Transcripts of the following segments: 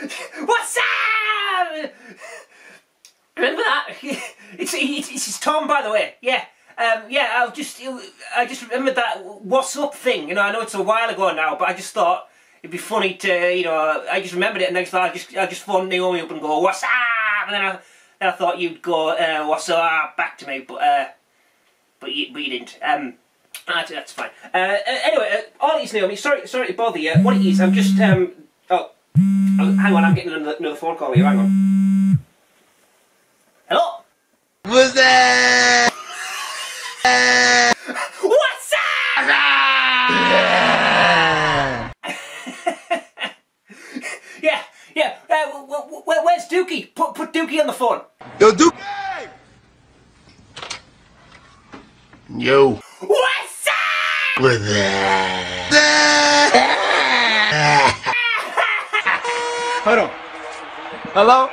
What's up? Remember that? it's, it's, it's Tom, by the way. Yeah. Um, yeah, I'll just, I just remembered that what's up thing, you know, I know it's a while ago now, but I just thought it'd be funny to, you know, I just remembered it and I just thought I'd just, I'd just phone Naomi up and go, what's up? And then I, then I thought you'd go, uh, what's up, back to me, but, uh, but you, but you didn't. Um, that's, that's fine. Uh, uh anyway, uh, all these Naomi, sorry, sorry to bother you. What it is, I'm just, um, oh, oh hang on, I'm getting another, another phone call here. Hang on. Hello. Was that? What's up? yeah, yeah. Uh, where's Dookie? Put put Dookie on the phone. Yo, Dookie. Yo. What's up? With that? Hold on. Hello?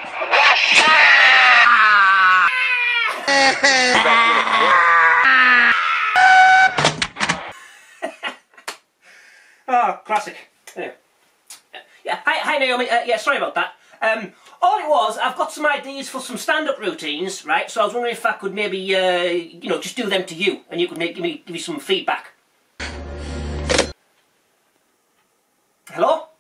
oh, classic. Yeah. Yeah, hi, hi Naomi. Uh, yeah, sorry about that. Um, all it was, I've got some ideas for some stand-up routines, right? So I was wondering if I could maybe, uh, you know, just do them to you, and you could make, give me give me some feedback. Hello.